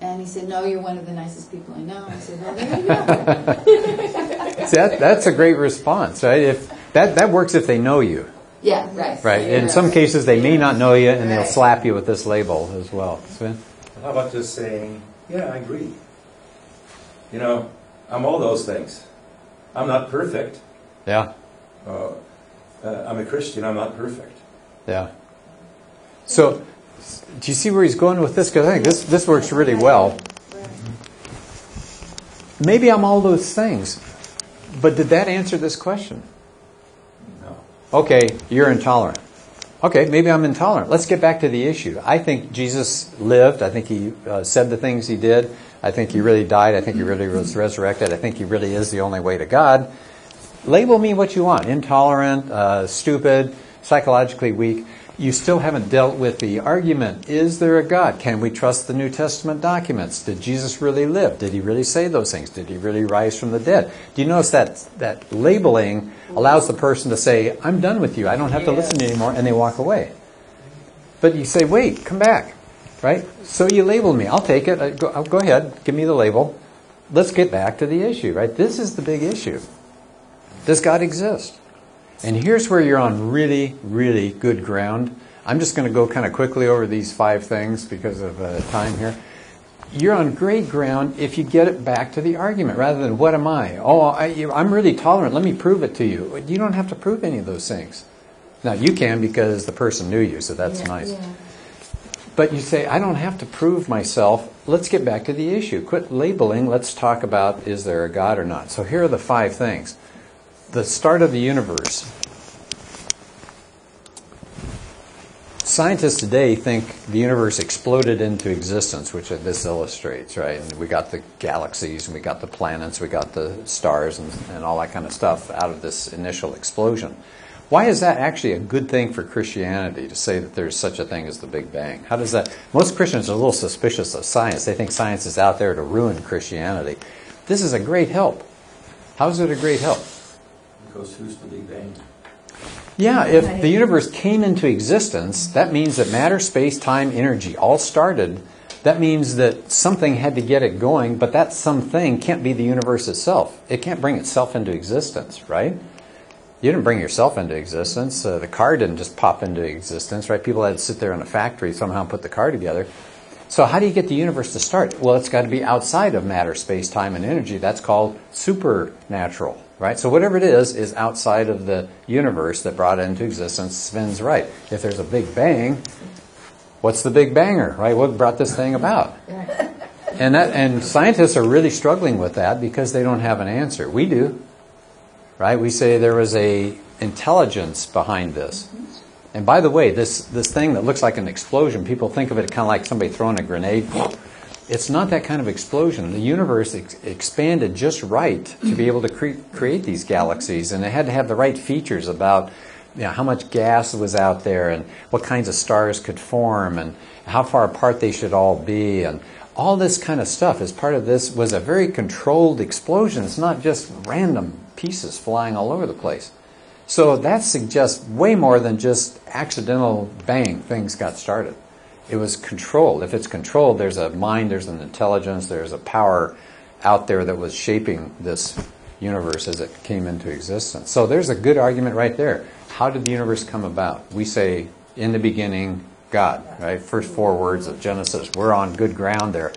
And he said, No, you're one of the nicest people I know. I said, Well, there you go. See, that, that's a great response, right? If that, that works if they know you, Yeah, right. right? In some cases, they may not know you, and they'll slap you with this label as well. Sven? How about just saying, yeah, I agree. You know, I'm all those things. I'm not perfect. Yeah, Uh, uh, I'm a Christian. I'm not perfect. yeah. So, do you see where he's going with this? Because I think this this works really well. Maybe I'm all those things, but did that answer this question? No. Okay, you're intolerant. Okay, maybe I'm intolerant. Let's get back to the issue. I think Jesus lived. I think he uh, said the things he did. I think he really died. I think he really was resurrected. I think he really is the only way to God. Label me what you want intolerant, uh, stupid, psychologically weak. You still haven't dealt with the argument is there a God? Can we trust the New Testament documents? Did Jesus really live? Did he really say those things? Did he really rise from the dead? Do you notice that, that labeling allows the person to say, I'm done with you. I don't have to listen to you anymore, and they walk away. But you say, wait, come back, right? So you label me. I'll take it. I Go, I'll go ahead. Give me the label. Let's get back to the issue, right? This is the big issue. Does God exist? And here's where you're on really, really good ground. I'm just going to go kind of quickly over these five things because of uh, time here. You're on great ground if you get it back to the argument rather than what am I? Oh, I, I'm really tolerant. Let me prove it to you. You don't have to prove any of those things. Now you can because the person knew you, so that's Yeah, nice. yeah. But you say, I don't have to prove myself. Let's get back to the issue. Quit labeling. Let's talk about is there a God or not. So here are the five things. The start of the universe. Scientists today think the universe exploded into existence, which this illustrates, right? And we got the galaxies, and we got the planets, we got the stars, and, and all that kind of stuff out of this initial explosion. Why is that actually a good thing for Christianity to say that there's such a thing as the Big Bang? How does that? Most Christians are a little suspicious of science. They think science is out there to ruin Christianity. This is a great help. How is it a great help? Because who's the Big Bang? Yeah, if the universe came into existence, that means that matter, space, time, energy all started. That means that something had to get it going, but that something can't be the universe itself. It can't bring itself into existence, right? You didn't bring yourself into existence. Uh, the car didn't just pop into existence, right? People had to sit there in a factory somehow and put the car together. So how do you get the universe to start? Well, it's got to be outside of matter, space, time, and energy. That's called supernatural, right? So whatever it is, is outside of the universe that brought it into existence. spins right. If there's a big bang, what's the big banger, right? What brought this thing about? And that, and scientists are really struggling with that because they don't have an answer. We do, right? We say there was a intelligence behind this. Mm-hmm. And by the way, this, this thing that looks like an explosion, people think of it kind of like somebody throwing a grenade. It's not that kind of explosion. The universe ex- expanded just right to be able to cre- create these galaxies, and it had to have the right features about you know, how much gas was out there, and what kinds of stars could form, and how far apart they should all be, and all this kind of stuff as part of this was a very controlled explosion. It's not just random pieces flying all over the place. So that suggests way more than just accidental bang, things got started. It was controlled. If it's controlled, there's a mind, there's an intelligence, there's a power out there that was shaping this universe as it came into existence. So there's a good argument right there. How did the universe come about? We say, in the beginning, God, right? First four words of Genesis. We're on good ground there.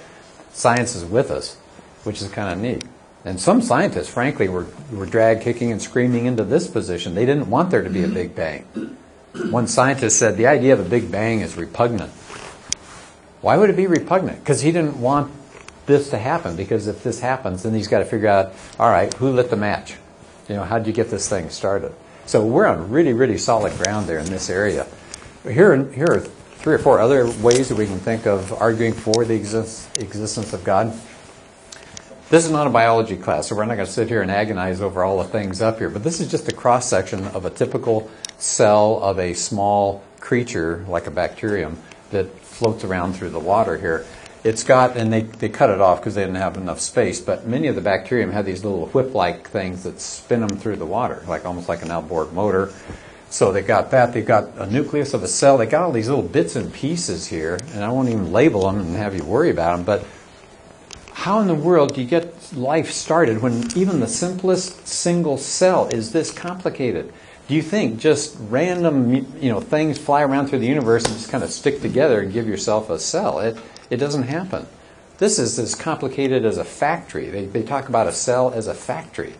Science is with us, which is kind of neat. And some scientists, frankly, were, were dragged kicking and screaming into this position. They didn't want there to be a Big Bang. One scientist said the idea of a Big Bang is repugnant. Why would it be repugnant? Because he didn't want this to happen. Because if this happens, then he's got to figure out, all right, who lit the match? You know, how did you get this thing started? So we're on really, really solid ground there in this area. Here, here are three or four other ways that we can think of arguing for the exist, existence of God. This is not a biology class, so we're not going to sit here and agonize over all the things up here, but this is just a cross section of a typical cell of a small creature, like a bacterium, that floats around through the water here. It's got, and they, they cut it off because they didn't have enough space, but many of the bacterium have these little whip like things that spin them through the water, like almost like an outboard motor. So they got that. They've got a nucleus of a cell. They got all these little bits and pieces here, and I won't even label them and have you worry about them. But how in the world do you get life started when even the simplest single cell is this complicated? Do you think just random you know things fly around through the universe and just kind of stick together and give yourself a cell? It it doesn't happen. This is as complicated as a factory. They, they talk about a cell as a factory.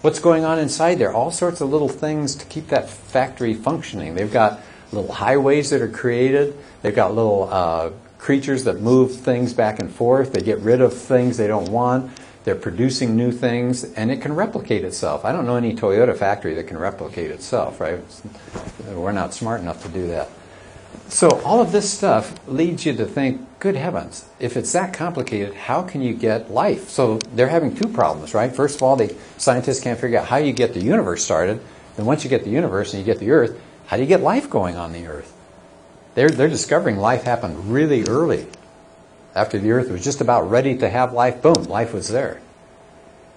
What's going on inside there? All sorts of little things to keep that factory functioning. They've got little highways that are created. They've got little uh, creatures that move things back and forth. They get rid of things they don't want. They're producing new things, and it can replicate itself. I don't know any Toyota factory that can replicate itself, right? We're not smart enough to do that. So all of this stuff leads you to think, good heavens, if it's that complicated, how can you get life? So they're having two problems, right? First of all, the scientists can't figure out how you get the universe started. Then once you get the universe and you get the Earth, how do you get life going on the Earth? They're, they're discovering life happened really early. After the Earth was just about ready to have life, boom, life was there.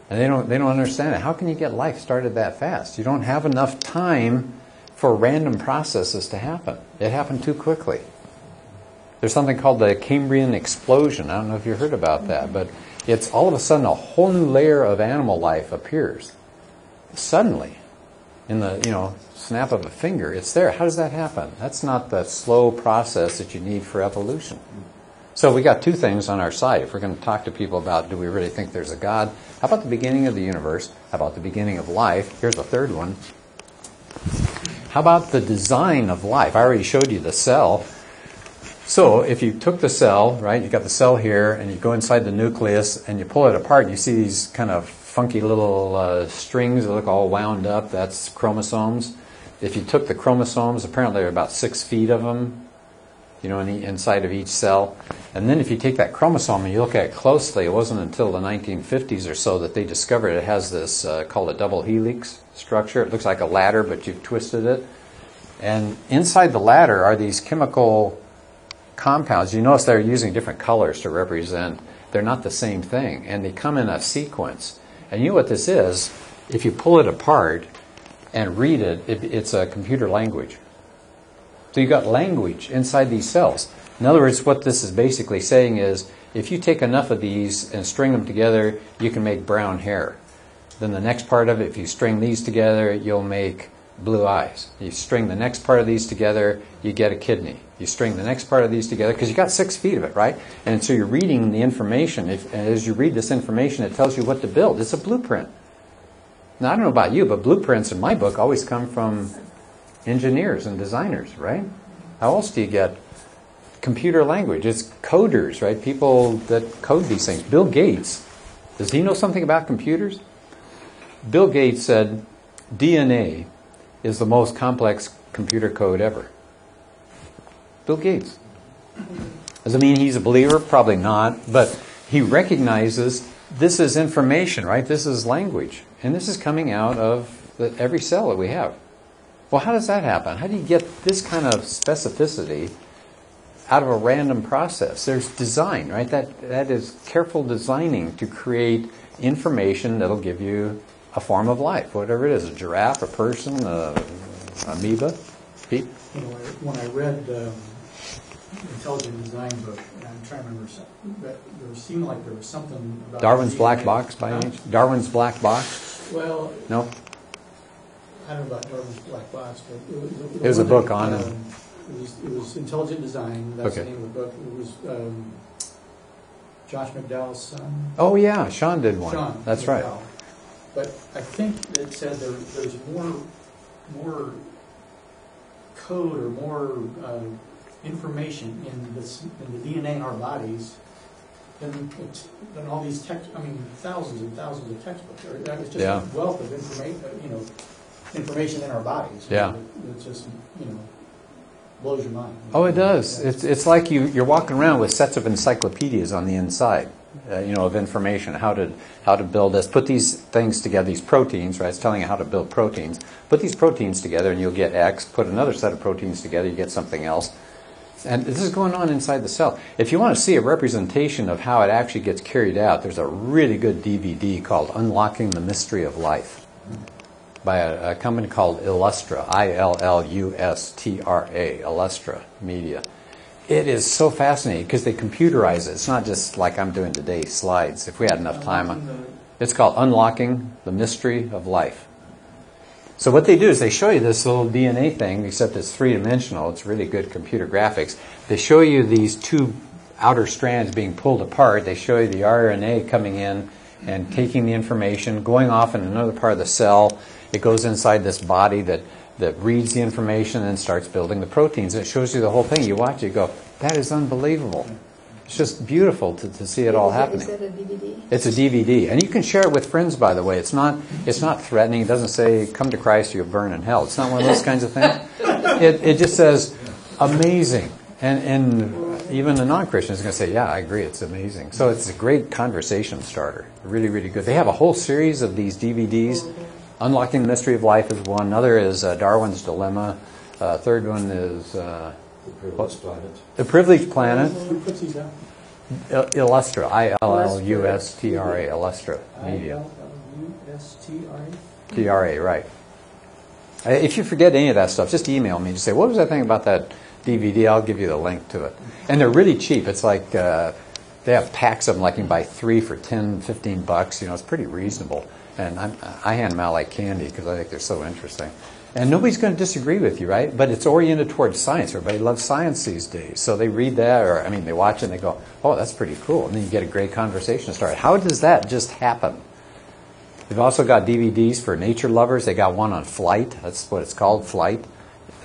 And they don't, they don't understand it. How can you get life started that fast? You don't have enough time for random processes to happen. It happened too quickly. There's something called the Cambrian explosion. I don't know if you heard about that, but it's all of a sudden a whole new layer of animal life appears. Suddenly, in the you know snap of a finger, it's there. How does that happen? That's not the slow process that you need for evolution. So we got two things on our side. If we're going to talk to people about do we really think there's a God? How about the beginning of the universe? How about the beginning of life? Here's a third one. How about the design of life? I already showed you the cell. So if you took the cell, right, you got the cell here, and you go inside the nucleus and you pull it apart, you see these kind of funky little uh, strings that look all wound up. That's chromosomes. If you took the chromosomes, apparently there are about six feet of them, you know, in the inside of each cell. And then if you take that chromosome and you look at it closely, it wasn't until the 1950s or so that they discovered it has this uh, called a double helix structure. It looks like a ladder, but you've twisted it. And inside the ladder are these chemical compounds. You notice they're using different colors to represent. They're not the same thing, and they come in a sequence. And you know what this is? If you pull it apart and read it, it it's a computer language. So you've got language inside these cells. In other words, what this is basically saying is if you take enough of these and string them together, you can make brown hair. Then the next part of it, if you string these together, you'll make blue eyes. You string the next part of these together, you get a kidney. You string the next part of these together because you got six feet of it, right? And so you're reading the information. If, as you read this information, it tells you what to build. It's a blueprint. Now, I don't know about you, but blueprints in my book always come from engineers and designers, right? How else do you get computer language? It's coders, right? People that code these things. Bill Gates, does he know something about computers? Bill Gates said DNA is the most complex computer code ever? Bill Gates. Does it mean he's a believer? Probably not. But he recognizes this is information, right? This is language. And this is coming out of the, every cell that we have. Well, how does that happen? How do you get this kind of specificity out of a random process? There's design, right? That, that is careful designing to create information that'll give you a form of life, whatever it is a giraffe, a person, a amoeba. Pete? You know, when I read um, Intelligent Design book, I'm trying to remember, there seemed like there was something about. Darwin's Black Box by any Darwin's Black Box? Well, No? I don't know about Darwin's Black Box, but it was. It was a book on um, it. It was, it was Intelligent Design, that's the Okay. name of the book. It was um, Josh McDowell's son. Oh, yeah, Sean did one. Sean. That's right. McDowell. But I think it said there, there's more, more code or more uh, information in this, in the DNA in our bodies than, it's- than all these text, I mean, thousands and thousands of textbooks. Or, uh, It's just Yeah. a wealth of information, you know, information in our bodies. Yeah. It just, you know, blows your mind. Oh, it does. It's, it's like you, you're walking around with sets of encyclopedias on the inside, uh, you know, of information, how to, how to build this. Put these things together, these proteins, right? It's telling you how to build proteins. Put these proteins together and you'll get X. Put another set of proteins together, you get something else. And this is going on inside the cell. If you want to see a representation of how it actually gets carried out, there's a really good DVD called Unlocking the Mystery of Life by a, a company called Illustra, I L L U S T R A, Illustra Media. It is so fascinating because they computerize it. It's not just like I'm doing today, slides. If we had enough time, uh, it's called Unlocking the Mystery of Life. So what they do is they show you this little DNA thing, except it's three dimensional. It's really good computer graphics. They show you these two outer strands being pulled apart. They show you the RNA coming in and taking the information, going off in another part of the cell. It goes inside this body that, that reads the information and starts building the proteins. It shows you the whole thing. You watch it, you go, that is unbelievable. It's just beautiful to, to see it all happening. Is that a DVD? It's a DVD, and you can share it with friends. By the way, it's not it's not threatening. It doesn't say "Come to Christ, or you'll burn in hell." It's not one of those kinds of things. It it just says amazing, and and even the non-Christian is going to say, "Yeah, I agree. It's amazing." So it's a great conversation starter. Really, really good. They have a whole series of these DVDs. Oh, Unlocking the Mystery of Life is one. Another is uh, Darwin's Dilemma. Uh, third one is uh, The Privileged Planet. Who puts these out? Il- Illustra, I L L U S T R A, Illustra Media. I-L-L-U-S-T-R-A? T R A, right. Uh, If you forget any of that stuff, just email me. Just say, what was that thing about that DVD? I'll give you the link to it. And they're really cheap. It's like uh, they have packs of them, like you can buy three for 10, 15 bucks. You know, it's pretty reasonable. And I'm, I hand them out like candy because I think they're so interesting. And nobody's going to disagree with you, right? But it's oriented towards science. Everybody loves science these days. So they read that, or I mean, they watch it and they go, oh, that's pretty cool. And then you get a great conversation started. How does that just happen? They've also got DVDs for nature lovers. They got one on flight. That's what it's called, flight.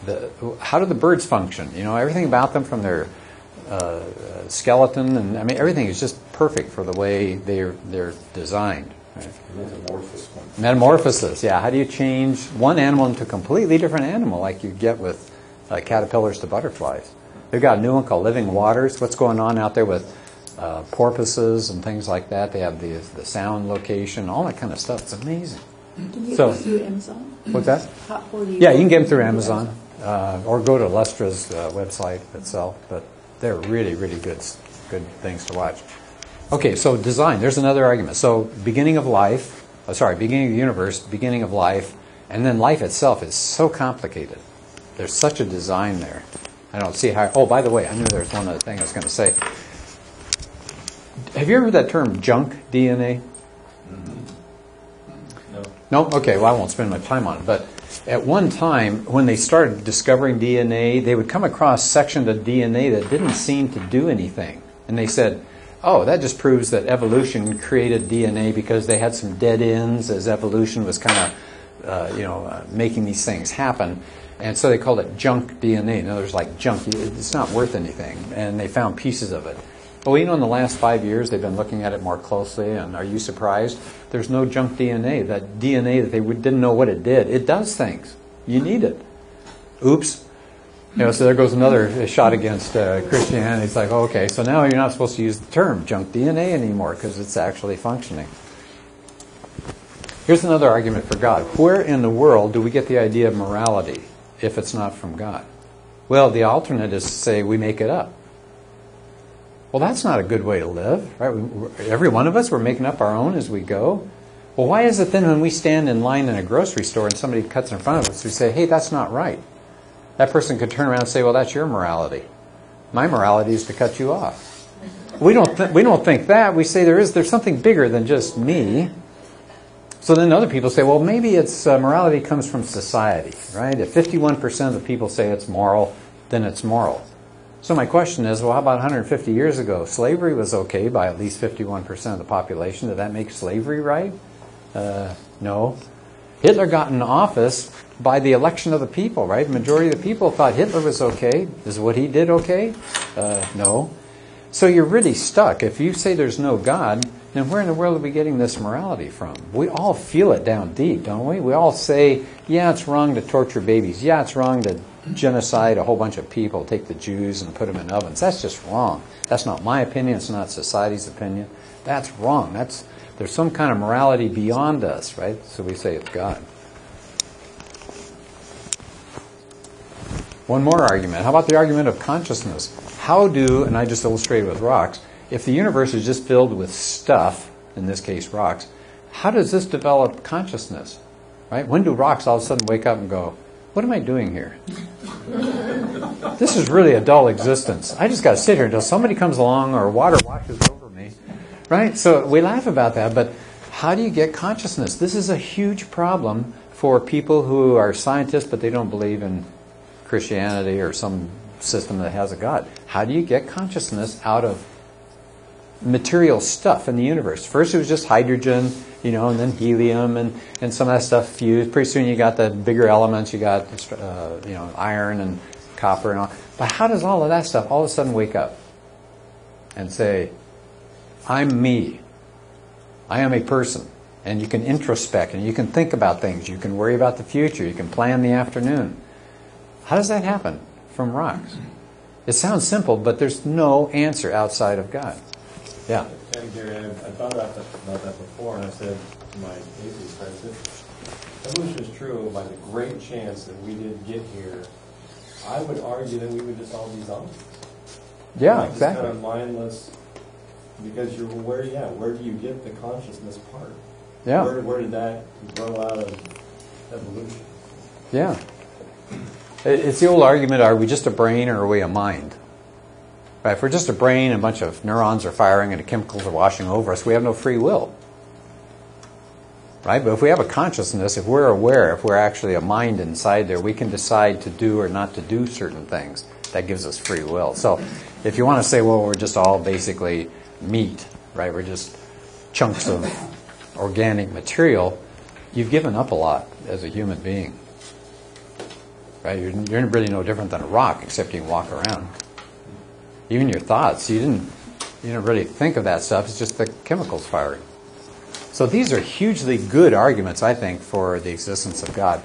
The, how do the birds function? You know, everything about them from their uh, skeleton, and I mean, everything is just perfect for the way they're they're designed. Right? Metamorphosis, yeah. How do you change one animal into a completely different animal, like you get with uh, caterpillars to butterflies? They've got a new one called Living Waters. What's going on out there with uh, porpoises and things like that? They have the the sound location, all that kind of stuff. It's amazing. Can you So- go through Amazon? What's that? How, you Yeah, you can get them through Amazon uh, or go to Illustra's uh, website itself. But they're really, really good, good things to watch. Okay, so design. There's another argument. So beginning of life, oh, sorry, beginning of the universe, beginning of life, and then life itself is so complicated. There's such a design there. I don't see how. Oh, by the way, I knew there was one other thing I was going to say. Have you ever heard that term junk DNA? No? No? Okay, well, I won't spend my time on it. But at one time, when they started discovering DNA, they would come across sections of DNA that didn't seem to do anything. And they said, oh, that just proves that evolution created DNA because they had some dead ends as evolution was kind of, uh, you know, uh, making these things happen. And so they called it junk DNA. In other words, like junk, it's not worth anything. And they found pieces of it. Well, you know, in the last five years, they've been looking at it more closely, and are you surprised? There's no junk DNA. That DNA that they didn't know what it did, it does things. You need it. Oops. You know, so there goes another shot against uh, Christianity. It's like, okay, so now you're not supposed to use the term junk DNA anymore because it's actually functioning. Here's another argument for God. Where in the world do we get the idea of morality if it's not from God? Well, the alternate is to say we make it up. Well, that's not a good way to live, right? We, every one of us, we're making up our own as we go. Well, why is it then when we stand in line in a grocery store and somebody cuts in front of us, we say, hey, that's not right? That person could turn around and say, well, that's your morality. My morality is to cut you off. We don't, th- we don't think that. We say there is, there's something bigger than just me. So then other people say, well, maybe it's uh, morality comes from society, right? If 51% of the people say it's moral, then it's moral. So my question is, well, how about 150 years ago? Slavery was okay by at least 51% of the population. Did that make slavery right? Uh, no. Hitler got in office by the election of the people, right? Majority of the people thought Hitler was okay. Is what he did okay? Uh, no. So you're really stuck. If you say there's no God, then where in the world are we getting this morality from? We all feel it down deep, don't we? We all say, yeah, it's wrong to torture babies. Yeah, it's wrong to genocide a whole bunch of people, take the Jews and put them in ovens. That's just wrong. That's not my opinion. It's not society's opinion. That's wrong. That's there's some kind of morality beyond us, right? So we say it's God. One more argument. How about the argument of consciousness? How do, and I just illustrated with rocks, if the universe is just filled with stuff, in this case rocks, how does this develop consciousness? Right? When do rocks all of a sudden wake up and go, what am I doing here? this is really a dull existence. I just got to sit here until somebody comes along or water washes over me. Right? So we laugh about that, but how do you get consciousness? This is a huge problem for people who are scientists but they don't believe in Christianity or some system that has a God. How do you get consciousness out of material stuff in the universe? First it was just hydrogen, you know, and then helium and, and some of that stuff fused. Pretty soon you got the bigger elements, you got, uh, you know, iron and copper and all. But how does all of that stuff all of a sudden wake up and say, I'm me. I am a person. And you can introspect and you can think about things. You can worry about the future. You can plan the afternoon. How does that happen from rocks? It sounds simple, but there's no answer outside of God. Yeah. And Gary, I, I thought about that, about that before, and I said to my atheist friends, if evolution is true, by the great chance that we did get here, I would argue that we would just all be zombies. Yeah, like exactly. Kind of mindless, because you're where, yeah, where do you get the consciousness part? Yeah. Where, where did that grow out of evolution? Yeah. It's the old argument are we just a brain or are we a mind? Right? If we're just a brain a bunch of neurons are firing and the chemicals are washing over us, we have no free will. Right? But if we have a consciousness, if we're aware, if we're actually a mind inside there, we can decide to do or not to do certain things. That gives us free will. So if you want to say, well, we're just all basically meat, right? We're just chunks of organic material, you've given up a lot as a human being. Right? You're, you're really no different than a rock, except you can walk around. Even your thoughts, you didn't, you didn't really think of that stuff. It's just the chemicals firing. So these are hugely good arguments, I think, for the existence of God.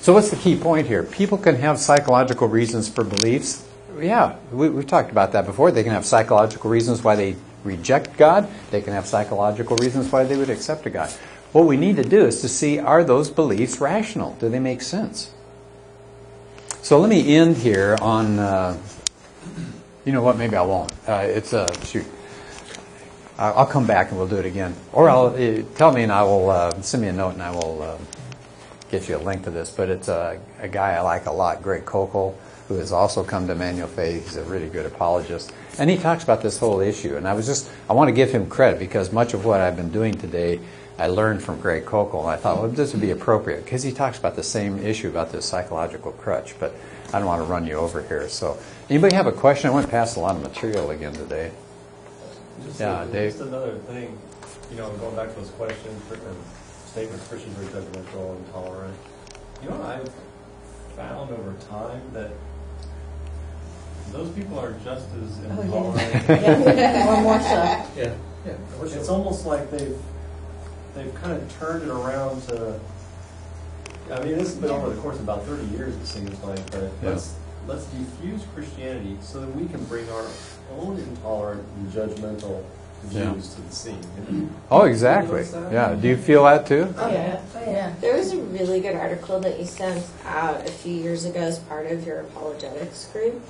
So what's the key point here? People can have psychological reasons for beliefs. Yeah, we, we've talked about that before. They can have psychological reasons why they reject God. They can have psychological reasons why they would accept a God. What we need to do is to see are those beliefs rational? Do they make sense? So let me end here on. Uh, you know what? Maybe I won't. Uh, it's a uh, shoot. I'll come back and we'll do it again, or I'll uh, tell me and I will uh, send me a note and I will get you a link to this. But it's a, a guy I like a lot, Greg Koukl, who has also come to Emmanuel Faith. He's a really good apologist, and he talks about this whole issue. And I was just I want to give him credit because much of what I've been doing today I learned from Greg Koukl, and I thought, well, this would be appropriate because he talks about the same issue about this psychological crutch. But I don't want to run you over here. So, anybody have a question? I went past a lot of material again today. Just yeah, a, Dave. Just another thing, you know, going back to those questions or um, statements, Christians are judgmental and intolerant. You know, I've found over time that those people are just as intolerant. Oh, yeah. Or more so. Yeah. Yeah. It's almost like they've they've kind of turned it around to I mean, this has been over the course of about thirty years, it seems like, but Yeah. let's, let's diffuse Christianity so that we can bring our own intolerant and judgmental Yeah. views to the scene. Oh, exactly. Yeah. Do you feel that too? Oh, yeah. Yeah. There was a really good article that you sent out a few years ago as part of your apologetics group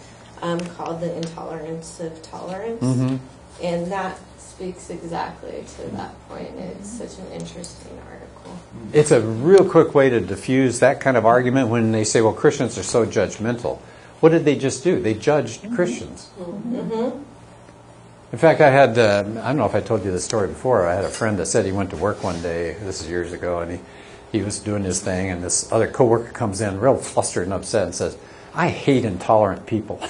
um, called The Intolerance of Tolerance. Mm-hmm. And that speaks exactly to that point. It's such an interesting article. It's a real quick way to diffuse that kind of argument when they say, well, Christians are so judgmental. What did they just do? They judged Christians. Mm-hmm. In fact, I had, uh, I don't know if I told you this story before, I had a friend that said he went to work one day, this is years ago, and he, he was doing his thing, and this other coworker comes in real flustered and upset and says, I hate intolerant people.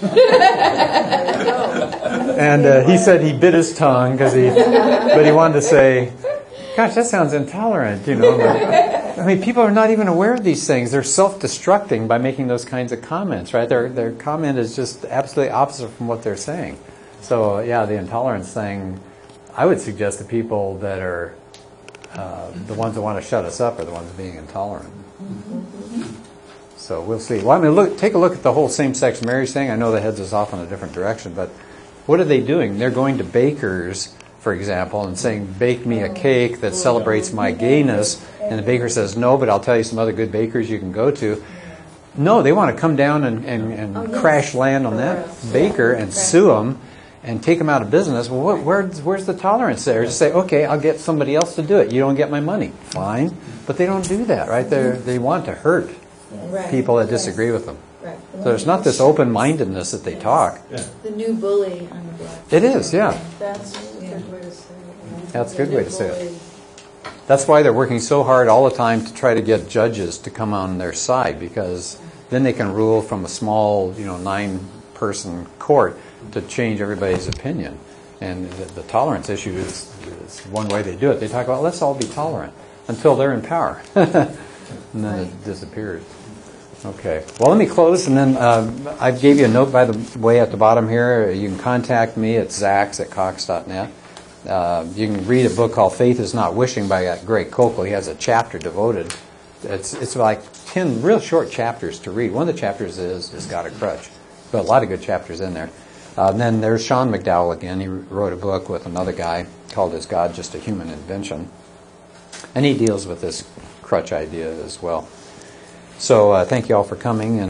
and uh, he said he bit his tongue because he, but he wanted to say, "Gosh, that sounds intolerant," you know. But, I mean, people are not even aware of these things. They're self-destructing by making those kinds of comments, right? Their their comment is just absolutely opposite from what they're saying. So, yeah, the intolerance thing. I would suggest the people that are uh, the ones that want to shut us up are the ones being intolerant. So we'll see. Well, I mean, look, take a look at the whole same-sex marriage thing. I know that heads us off in a different direction, but what are they doing? They're going to bakers, for example, and saying, "Bake me a cake that celebrates my gayness," and the baker says, "No, but I'll tell you some other good bakers you can go to." No, they want to come down and, and, and oh, crash land on that baker and sue them and take them out of business. Well, what, where's, where's the tolerance there? Just say, okay, I'll get somebody else to do it. You don't get my money. Fine. But they don't do that, right? They they want to hurt Right. people that disagree with them. Right. So there's not this open-mindedness that they talk. The new bully on the block. It is, yeah. That's a good way to say it. That's a good way to say it. That's why they're working so hard all the time to try to get judges to come on their side because then they can rule from a small, you know, nine-person court to change everybody's opinion. And the, the tolerance issue is, is one way they do it. They talk about let's all be tolerant until they're in power, and then it disappears. Okay. Well, let me close, and then uh, I gave you a note, by the way, at the bottom here. You can contact me at zax at cox.net. Uh, you can read a book called Faith is Not Wishing by Greg Koukl. He has a chapter devoted. It's, it's like 10 real short chapters to read. One of the chapters is, is God a Crutch. But a lot of good chapters in there. Uh, and then there's Sean McDowell again. He wrote a book with another guy called Is God Just a Human Invention? And he deals with this crutch idea as well. So uh, thank you all for coming. And